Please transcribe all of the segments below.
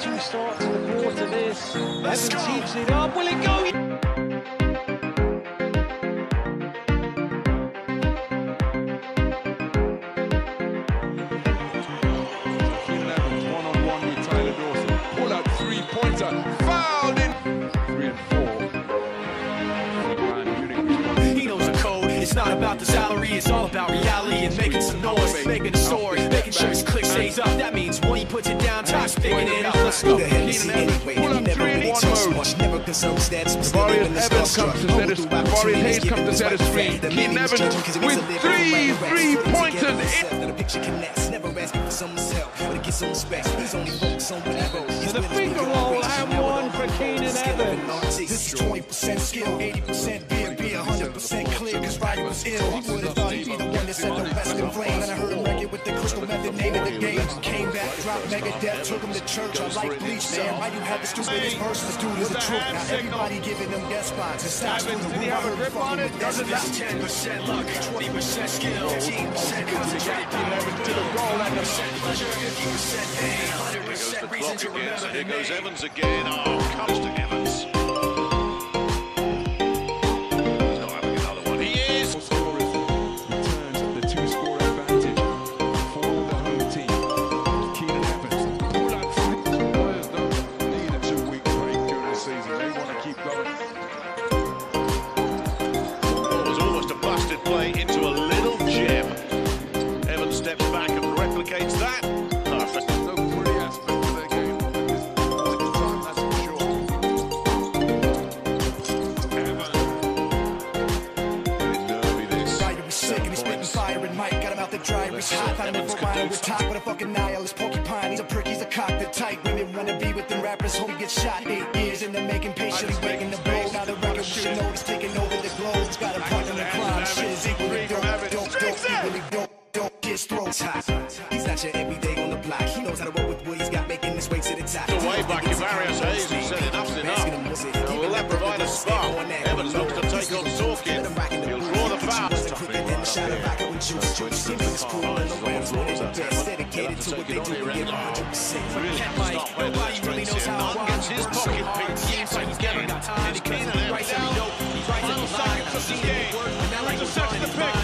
two starts to the quarter this. Evans heaves it up. Will it go? Keenan the salary, it's all about reality and making some noise, making a story, making sure his click stays up. That means when he puts it down, Tosh picking it up. Let's go. the Hennessy anyway. Pull He up never three in really one talks mode. much, never concerns stats. but still living the Evans starstruck. comes to set us- Humble through Varian Hayes comes to set us his free. right. The Keenan Evans changing 'cause it makes with three three raps. Put it pointers together in. himself, that a picture connects. Never asking for someone's help, but to get some respect. He's only focused on what he wrote. He's the willing to finger be roll outrageous. and one for revolves Keenan skill of Evans. This is 20% skill, 80% ill. He would've thought he'd be the one that set the rest in flame. And I heard him wreck it with the crystal method, name of the game. Came back, dropped Megadeth, took him to church. I like bleach, man. Why you have the stupidest verse? This dude is a truth. Now everybody giving them guest spots. And stocks through the roof. I heard him fucking with Doesn't that 10% luck, 20% skill, 18% concentrated power, to the goal, and 10% pleasure, 50% pain, 100% reason to remember Here goes. Evans again. Oh, comes to Evans. Mike got him out the dryer. He's hot, wine with top with a fucking nihilist porcupine. He's a prick, he's a cock, the tight women wanna be with them rappers. Hope he gets shot eight He's not your everyday on the block. He knows how to roll with what he's got, making his way to the top. Away by Kevarrius Hayes, who said enough's enough. Now, will that provide a spark? Evans looks to take on Sorkin. He'll draw the foul. Oh, Mike, nobody really knows how Nunn gets his pocket picked. Like he's never got time. Because he writes every note, he writes every line. I've seen him work, now like he's on his mind. It's like Evans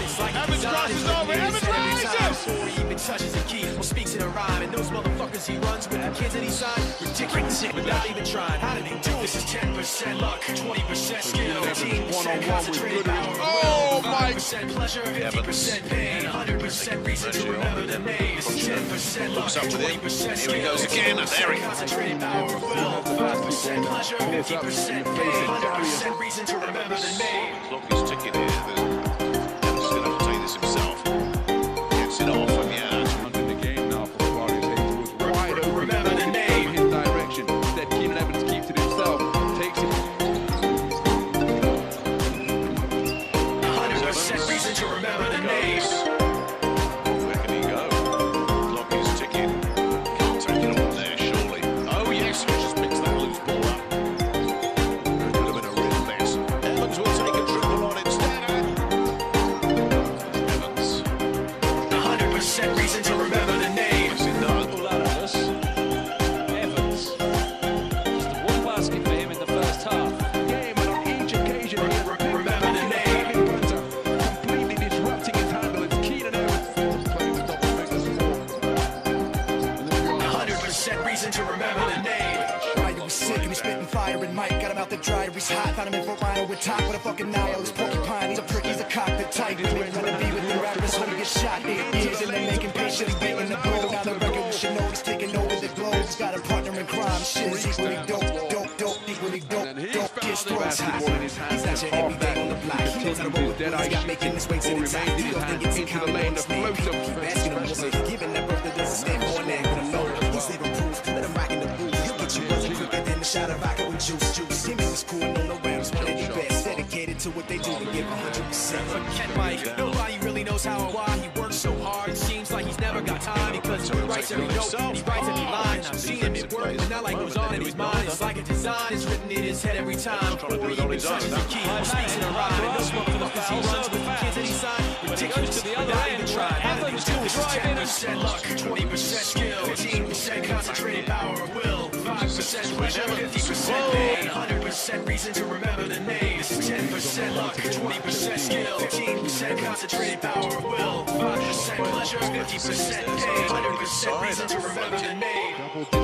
touches a key or speaks in a rhyme, and those motherfuckers he runs with the kids that he signed, ridiculous without even trying. How did he do this? Is 10% luck, 20% skill, 15% concentrated power. Oh, my 100% pleasure, 50% pain, 100% reason to remember the name. It's 10% luck, Looks up with him. 20% Here he goes again, and there he is. Concentrated power of will, 5% pleasure, 50% pain, 100% reason to remember the name. Clock is ticking reason to remember the name. Ryan was sick and he's spitting fire and Mike got him out the dryer. He's hot, found him in Fort Minor with top with a fucking nihilist porcupine. He's a prick, he's a cock, the tight women wanna be with the rappers. Hope he gets shot eight years in the making, patiently waiting to blow. Now the record we should know he's taking over the globe. He's got a partner in crime. Shit is equally dope, dope, dope, equally dope, dope. His throat's hot. He's not your everyday on the block. He knows how to roll with what he's got, making his way to the top. He don't think it's a Into the lane, the common float name. up Keep asking him, was it giving that birth that doesn't stand for an act? Let him know shot of vodka with juice, juice. Him and his crew and on the rounds, one of the best. Dedicated to what they do and give 100%. Forget Mike. Nobody really knows how or why he works so hard. Seems like he's never got time because he writes every note, he writes every line. I've seen him at work, but not like goes on in his mind. It's like a design is written in his head every time. Trying to do Before it he on his own, the key, speaks in a rhyme. And those motherfuckers he runs with the kids that he signed. Ridiculous. to the other end, even trying. How did he Evans do this? drive in and- 10% luck, 20% skill, 15% concentrated power of will, 5% pleasure, 50% pain, 100% reason to remember the name. This is 10% luck, 20% skill, 15% concentrated power of will, 5% pleasure, 50% pain, 100% reason to remember the name.